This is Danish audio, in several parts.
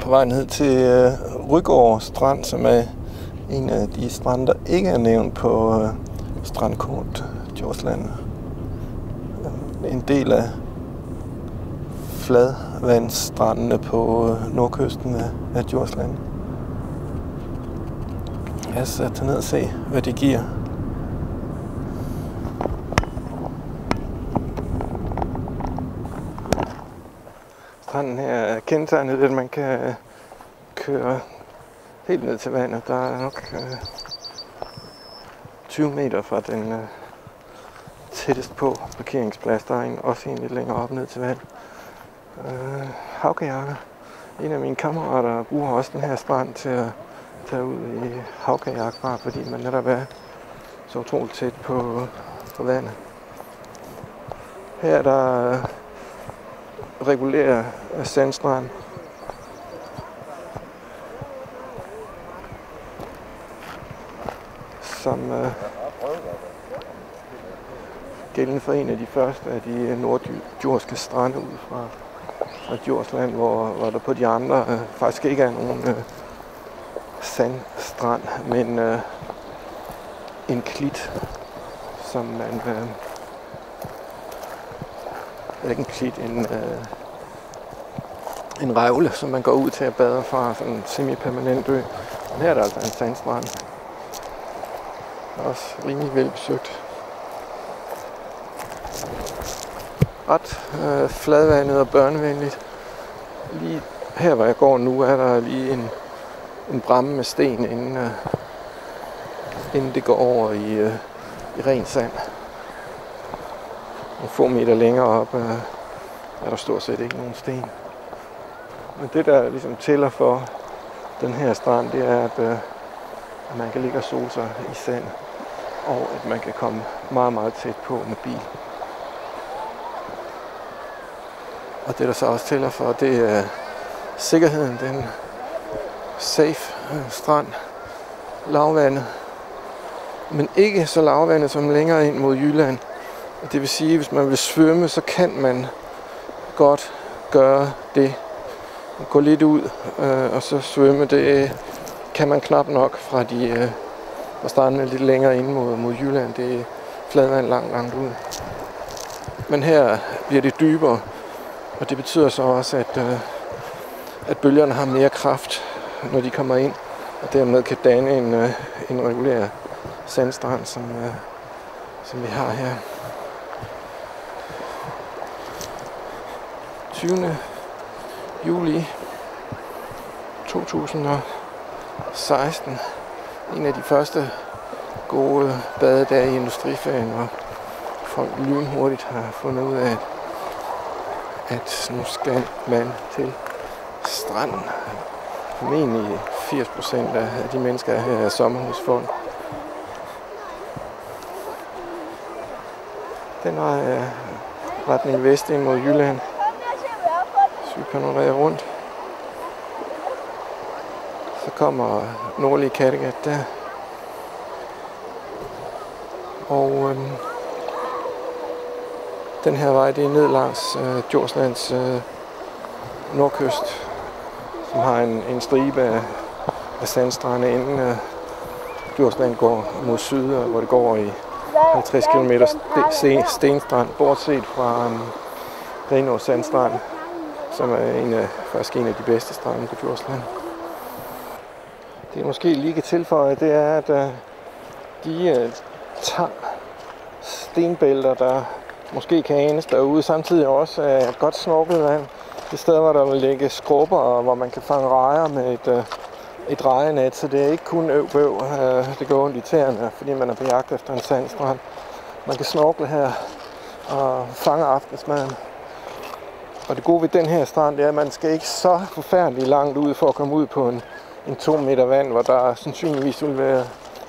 på vej ned til øh, Rygård Strand, som er en af de strande, der ikke er nævnt på øh, strandkort Djursland. Øh, en del af fladvandsstrandene på øh, nordkysten af, af Djursland. Jeg øh, tage ned og se, hvad det giver. Stranden her er kendetegnet, at man kan øh, køre helt ned til vandet. Der er nok øh, 20 meter fra den øh, tættest på parkeringsplads. Der er en, også en lidt længere op ned til vand. Øh, havkajakker. En af mine kammerater bruger også den her strand til at tage ud i havkajak, bare fordi man netop er så utroligt tæt på, på vandet. Her er der regulere sandstrand. Som øh, gældende for en af de første af de øh, norddjurske strande ud fra, fra Djursland, hvor, hvor der på de andre øh, faktisk ikke er nogen øh, sandstrand, men øh, en klit, som man... Øh, ikke en klit, en, øh, en revle, som man går ud til at bade fra, sådan en semi-permanent ø. Men her er der altså en sandstrand. Også rimelig velbesøgt. Ret øh, fladvandet og børnevenligt. Lige her, hvor jeg går nu, er der lige en, en bramme med sten, inden, øh, inden det går over i, øh, i ren sand. Nogle få meter længere op øh, er der stort set ikke nogen sten. Men det, der ligesom tæller for den her strand, det er, at, øh, at man kan ligge og sole sig i sand, og at man kan komme meget, meget tæt på med bil. Og det, der så også tæller for, det er sikkerheden, den safe øh, strand, lavvandet, men ikke så lavvandet som længere ind mod Jylland. Det vil sige, at hvis man vil svømme, så kan man godt gøre det. Gå lidt ud øh, og så svømme. Det kan man knap nok fra de øh, fra strandene lidt længere ind mod, mod Jylland. Det er fladvand langt, langt ud. Men her bliver det dybere, og det betyder så også, at, øh, at bølgerne har mere kraft, når de kommer ind, og dermed kan danne en, øh, en regulær sandstrand, som, øh, som vi har her. 20. juli 2016. En af de første gode badedage i industriferien, hvor folk lynhurtigt har fundet ud af, at nu skal man til stranden. Formentlig 80% af de mennesker her er sommerhusfolk. Den vej øh, retning vest ind mod Jylland. Så vi panorerer rundt. Så kommer nordlige Kattegat der. Og øhm, den her vej, det er ned langs øh, Djurslands øh, nordkyst, som har en, en stribe af, af sandstrande, inden øh, Djursland går mod syd, hvor det går i 50 km stenstrand, bortset fra øhm, um, Renå Sandstrand, som er en af, faktisk en af de bedste strande på Djursland. Det er måske lige kan tilføje, det er, at uh, de øh, uh, tang stenbælter, der måske kan anes derude, samtidig også er et godt snorkelvand. Det sted, hvor der vil ligge skrubber, og hvor man kan fange rejer med et, uh, et rejenet, så det er ikke kun øv bøv, det går ondt i tæerne, fordi man er på jagt efter en sandstrand. Man kan snorkle her og fange aftensmaden. Og det gode ved den her strand, det er, at man skal ikke så forfærdeligt langt ud for at komme ud på en, en to meter vand, hvor der sandsynligvis vil være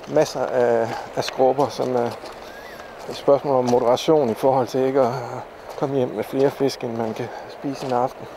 masser af, af skrubber, som er et spørgsmål om moderation i forhold til ikke at komme hjem med flere fisk, end man kan spise en aften.